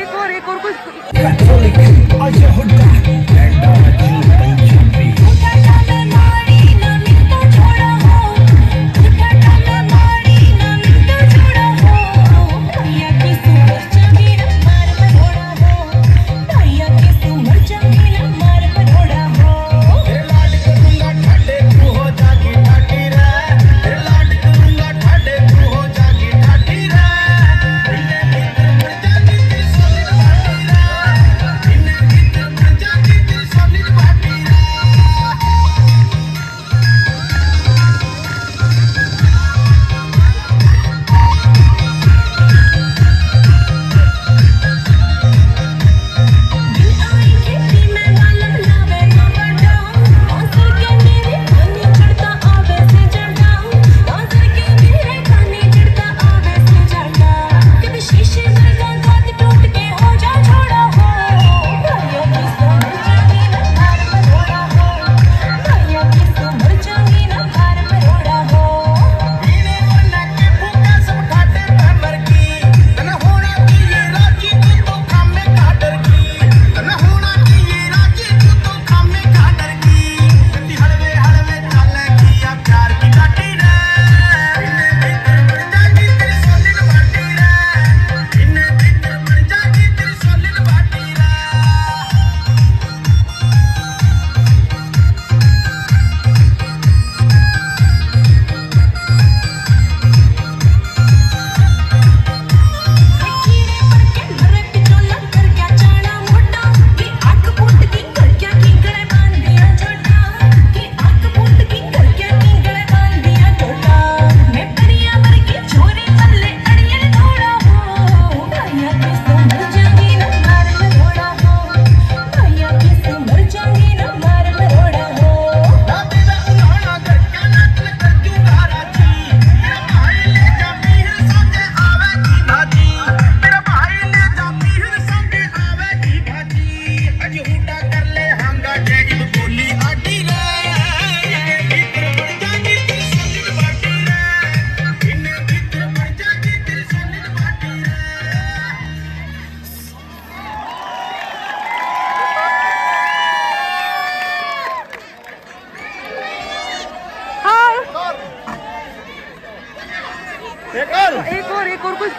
एक और एक और कुछ। एक और। एक और एक और कुछ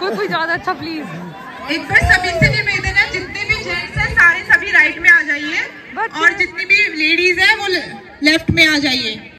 कुछ कुछ ज़्यादा अच्छा प्लीज़ एक बार सभी से निवेदन है जितने भी जेंट्स हैं सारे सभी राइट में आ जाइए। और जितनी भी लेडीज़ हैं वो लेफ़्ट में आ जाइए।